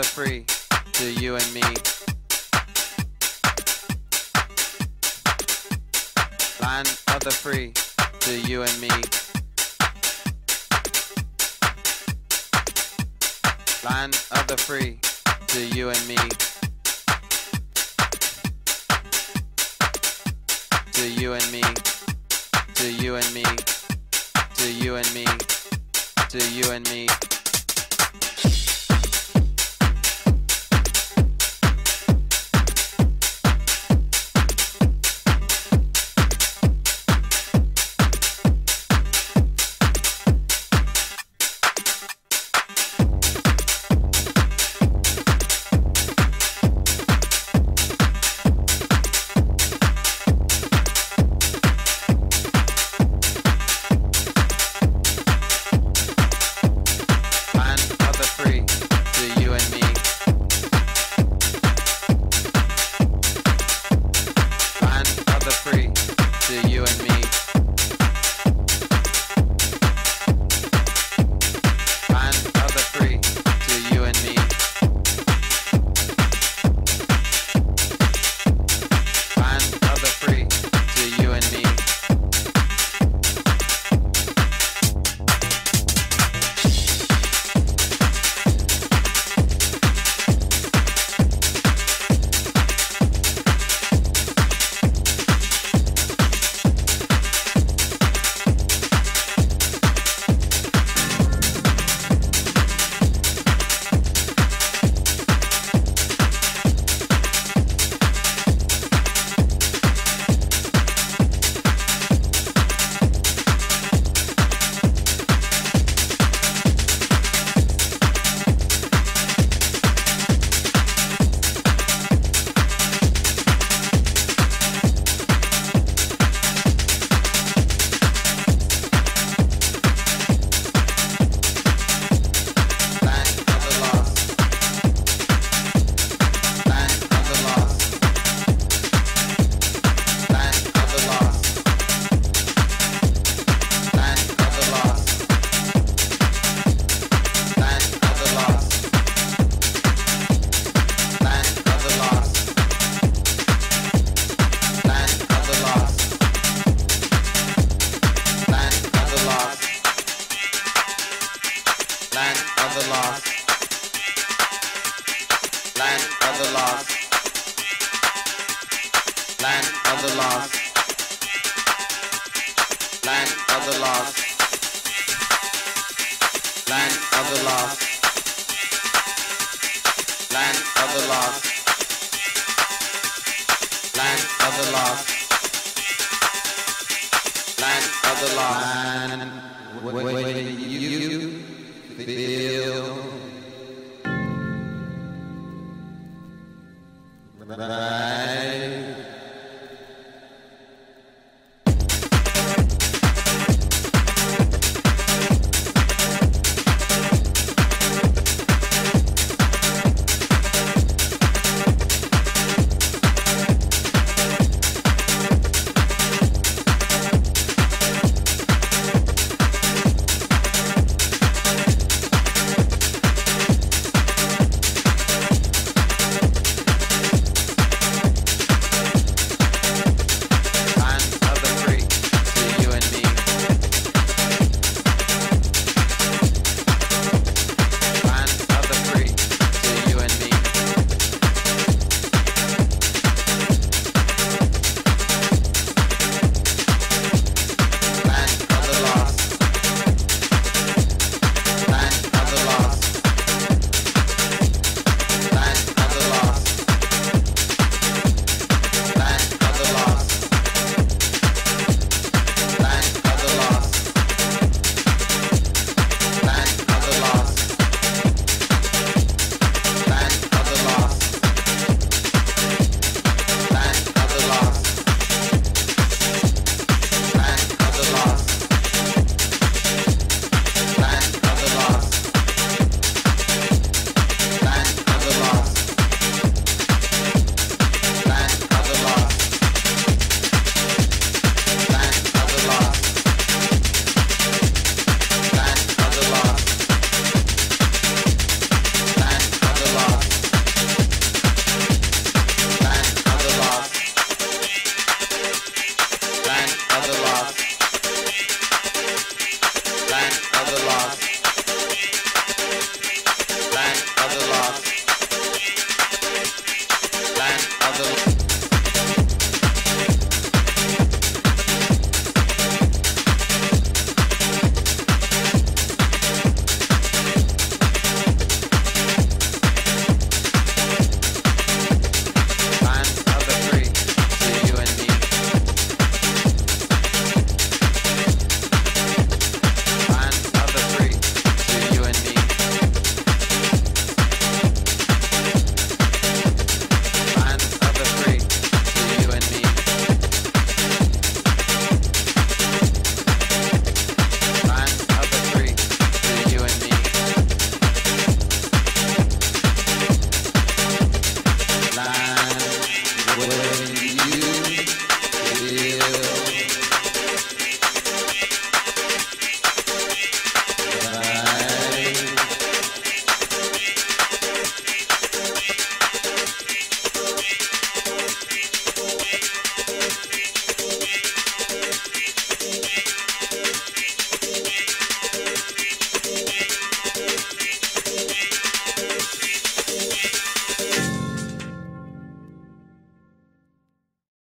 The free to you and me. Land of the free to you and me. Land of the free to you and me. To you and me. To you and me. To you and me. To you and me. Land of the lost. Land of the lost. Land of the lost. Land of the lost. Land of the lost. Land where you feel right.